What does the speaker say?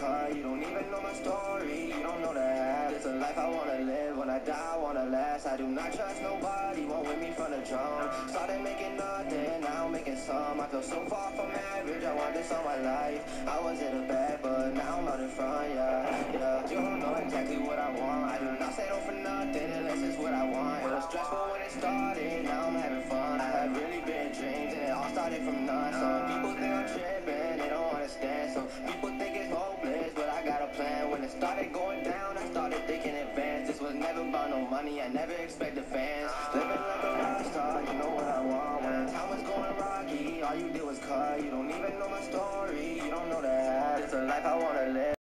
even know my story. You don't know the half. It's a life I wanna live. When I die, I wanna last. I do not trust nobody. Won't with me from the jump. Started making nothing, now I'm making some. I feel so far from average. I want this all my life. I was in the back, but now I'm out in front. Yeah, yeah. You don't know exactly what I want. I do not settle for nothing unless it's what I want. It was stressful when it started. Now I'm having fun. I have really big dreams, and it all started from none. Some people think I'm tripping, When it started going down, I started thinking advance. This was never about no money. I never expected fans. Living like a rock star, you know what I want. When time was going rocky, all you did was cut. You don't even know my story. You don't know the half. It's a life I wanna live.